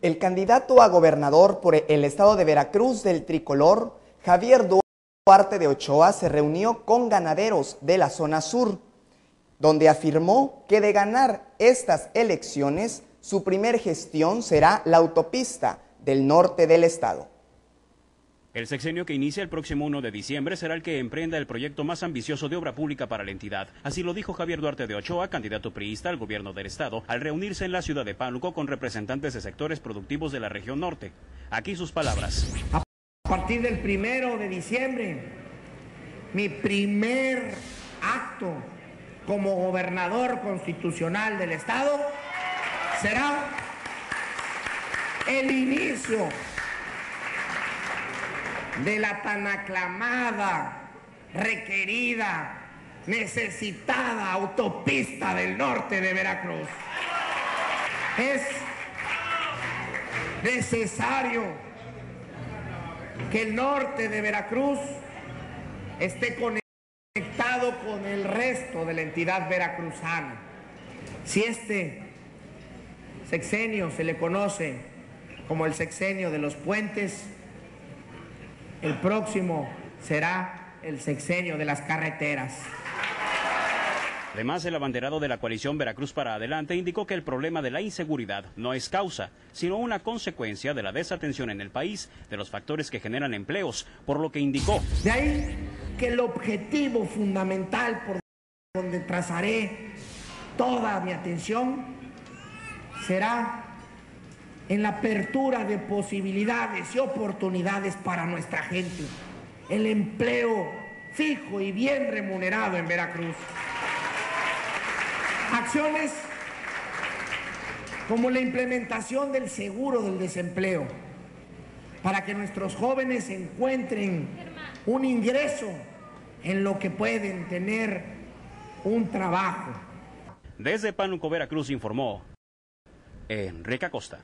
El candidato a gobernador por el estado de Veracruz del tricolor, Javier Duarte de Ochoa, se reunió con ganaderos de la zona sur, donde afirmó que de ganar estas elecciones, su primer gestión será la autopista del norte del estado. El sexenio que inicia el próximo 1 de diciembre será el que emprenda el proyecto más ambicioso de obra pública para la entidad. Así lo dijo Javier Duarte de Ochoa, candidato priista al gobierno del estado, al reunirse en la ciudad de Pánuco con representantes de sectores productivos de la región norte. Aquí sus palabras. A partir del primero de diciembre, mi primer acto como gobernador constitucional del estado será el inicio de la tan aclamada, requerida, necesitada autopista del norte de Veracruz. Es necesario que el norte de Veracruz esté conectado con el resto de la entidad veracruzana. Si este sexenio se le conoce como el sexenio de los puentes, el próximo será el sexenio de las carreteras. Además, el abanderado de la coalición Veracruz para Adelante indicó que el problema de la inseguridad no es causa, sino una consecuencia de la desatención en el país de los factores que generan empleos, por lo que indicó. De ahí que el objetivo fundamental por donde trazaré toda mi atención será en la apertura de posibilidades y oportunidades para nuestra gente, el empleo fijo y bien remunerado en Veracruz. Acciones como la implementación del seguro del desempleo, para que nuestros jóvenes encuentren un ingreso en lo que pueden tener un trabajo. Desde Pánuco, Veracruz informó Enrique Acosta.